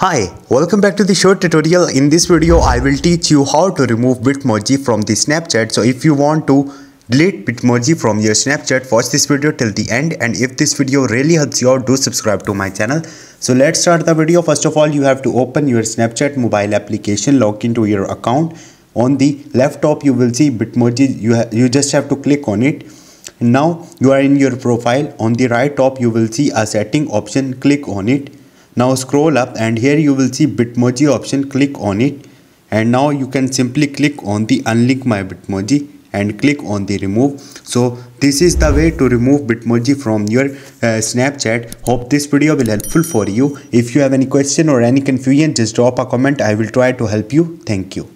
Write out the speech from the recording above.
Hi, welcome back to the short tutorial. In this video, I will teach you how to remove Bitmoji from the Snapchat. So if you want to delete Bitmoji from your Snapchat, watch this video till the end. And if this video really helps you out, do subscribe to my channel. So let's start the video. First of all, you have to open your Snapchat mobile application, log into your account. On the left top, you will see Bitmoji. You, you just have to click on it. Now you are in your profile. On the right top, you will see a setting option. Click on it now scroll up and here you will see bitmoji option. Click on it. And now you can simply click on the unlink my bitmoji and click on the remove. So this is the way to remove bitmoji from your uh, snapchat. Hope this video will helpful for you. If you have any question or any confusion just drop a comment. I will try to help you. Thank you